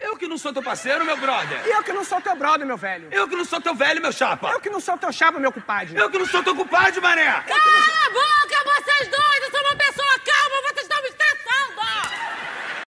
Eu que não sou teu parceiro, meu brother. E eu que não sou teu brother, meu velho. Eu que não sou teu velho, meu chapa. Eu que não sou teu chapa, meu compadre. Eu que não sou teu compadre, mané. Cala a boca!